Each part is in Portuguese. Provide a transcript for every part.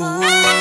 É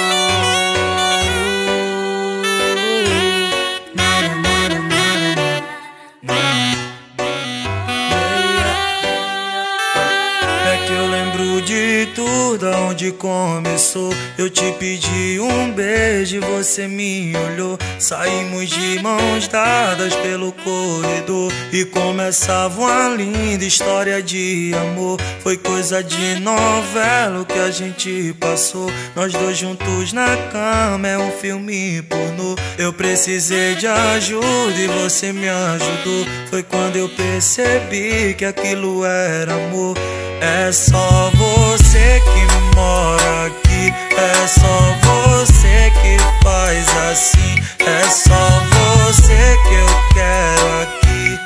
de tudo aonde começou. Eu te pedi um beijo e você me olhou. Saímos de mãos dadas pelo corredor e começava uma linda história de amor. Foi coisa de novela que a gente passou. Nós dois juntos na cama é um filme pornô. Eu precisei de ajuda e você me ajudou. Foi quando eu percebi que aquilo era amor. É só você que mora aqui. É só você que faz assim. É só você que eu quero aqui.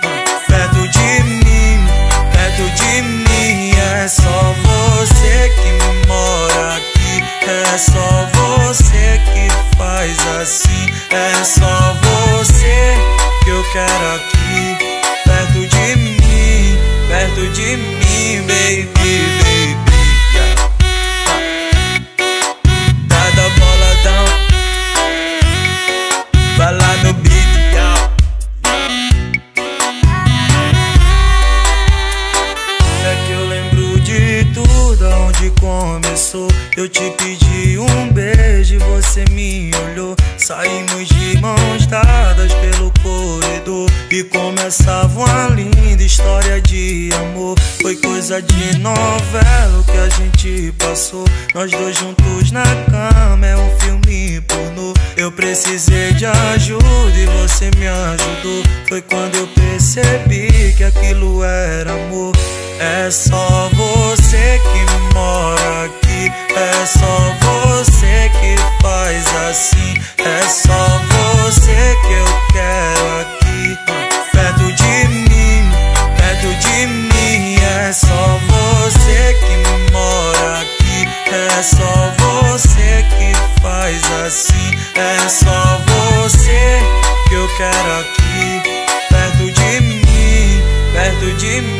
Perto de mim, perto de mim. É só você que mora aqui. É só você que faz assim. É só você que eu quero aqui. Perto de mim, perto de mim, baby. Eu te pedi um beijo e você me olhou. Saímos de mãos dadas pelo corredor e começava uma linda história de amor. Foi coisa de novela o que a gente passou. Nós dois juntos na cama é um filme pornô. Eu precisei de ajuda e você me ajudou. Foi quando eu percebi que aquilo era amor. É só É só você que eu quero aqui, perto de mim, perto de mim.